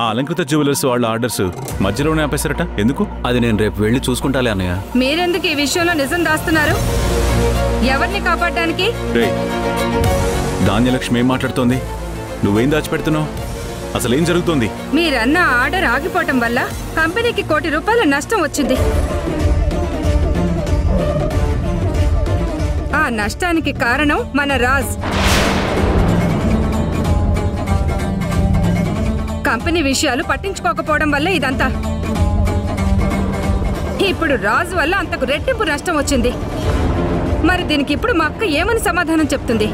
ఆ అలంకృత జ్యువెలర్స్ వాళ్ళ ఆర్డర్స్ మధ్యలోనే ఆపేశారట. ఎందుకు? అది నేను రేపు వెళ్ళి చూసుకుంటాలే అన్నయ్య. మీరెందుకు ఈ విషయంలో నిజం దాస్తున్నారు? ఎవరిని కాపాడడానికి? రే ధాన్యలక్ష్మి ఏం మాట్లాడుతోంది? నువ్వేం దాచిపెడుతున్నావు? అసలు ఏం జరుగుతోంది? మీరన్న ఆర్డర్ ఆగిపోవటం వల్ల కంపెనీకి కోటి రూపాయల నష్టం వచ్చింది. ఆ నష్టానికి కారణం మన రాజ్. కంపెనీ విషయాలు పట్టించుకోకపోవడం వల్ల ఇదంతా. ఇప్పుడు రాజు వల్ల అంతకు రెట్టింపు నష్టం వచ్చింది. మరి దీనికి ఇప్పుడు మా అక్క ఏమని సమాధానం చెప్తుంది?